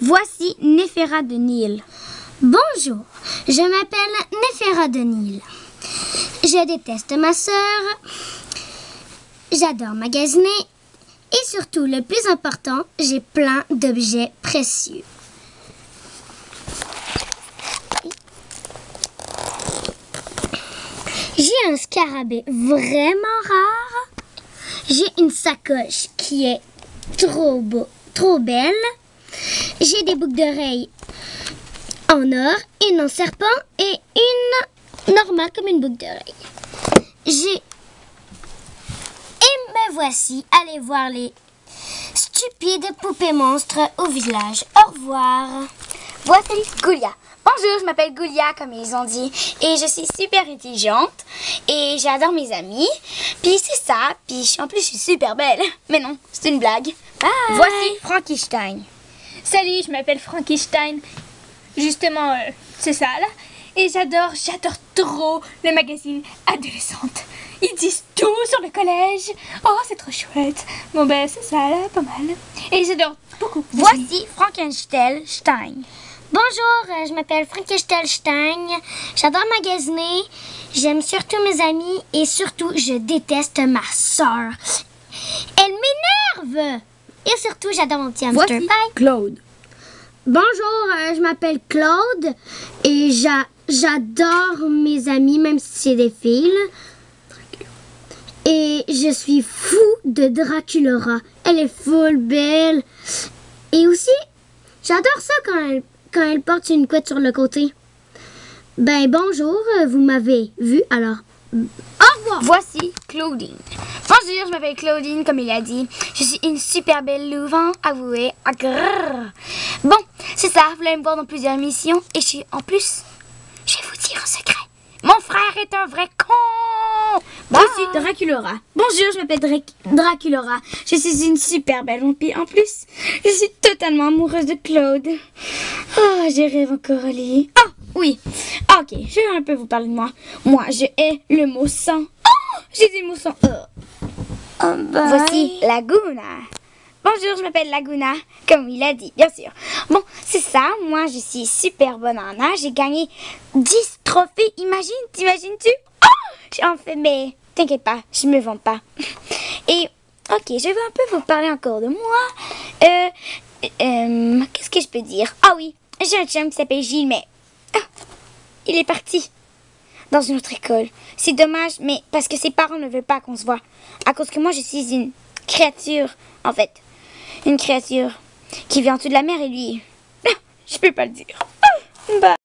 Voici Néféra de Nil. Bonjour, je m'appelle Néféra de Nil. Je déteste ma sœur. J'adore magasiner. Et surtout, le plus important, j'ai plein d'objets précieux. J'ai un scarabée vraiment rare. J'ai une sacoche qui est trop beau, trop belle. J'ai des boucles d'oreilles en or, une en serpent et une normale comme une boucle d'oreille. J'ai et me voici. Allez voir les stupides poupées monstres au village. Au revoir. Voici Goulia. Bonjour, je m'appelle Goulia, comme ils ont dit, et je suis super intelligente, et j'adore mes amis. Puis c'est ça, puis en plus je suis super belle. Mais non, c'est une blague. Bye. Voici Frankenstein. Salut, je m'appelle Frankenstein. Justement, euh, c'est ça là. Et j'adore, j'adore trop le magazine Adolescente. Ils disent tout sur le collège. Oh, c'est trop chouette. Bon, ben, c'est ça là, pas mal. Et j'adore beaucoup. Voici Frankenstein. Bonjour, euh, je m'appelle Frankenstein. J'adore magasiner. J'aime surtout mes amis et surtout, je déteste ma soeur. Elle m'énerve. Et surtout, j'adore mon petit hamster. Voici Bye. Claude. Bonjour, euh, je m'appelle Claude et j'a- j'adore mes amis, même si c'est des filles. Et je suis fou de Draculaura. Elle est full belle. Et aussi, j'adore ça quand elle, quand elle porte une couette sur le côté. Ben bonjour, euh, vous m'avez vu, alors au revoir. Voici Claudine. Bonjour, je m'appelle Claudine, comme il a dit. Je suis une super belle louve, avouez. Ah. Bon, c'est ça, vous allez me voir dans plusieurs missions. Et je en plus, je vais vous dire un secret. Mon frère est un vrai con. Draculora. Bonjour, je m'appelle Draculora. Je suis une super belle vampire. En plus, je suis totalement amoureuse de Claude. Oh, j'ai rêve encore au lit. Oh, oui. Ok, je vais un peu vous parler de moi. Moi, je hais le mot sang. Oh, j'ai des mots sang. Oh. Voici Laguna. Bonjour, je m'appelle Laguna, comme il a dit, bien sûr. Bon, c'est ça, moi je suis super bonne en nage, j'ai gagné 10 trophées, imagine, t'imagines-tu? Oh J'ai en fait, mais t'inquiète pas, je me vends pas. Et, ok, je vais un peu vous parler encore de moi. Euh, euh, qu'est-ce que je peux dire? Ah oui, j'ai un chum qui s'appelle Gilles, mais ah, il est parti dans une autre école. C'est dommage, mais parce que ses parents ne veulent pas qu'on se voit. À cause que moi, je suis une créature, en fait. Une créature qui vient en dessous de la mer et lui... Ah, Je peux pas le dire. Ah, bah.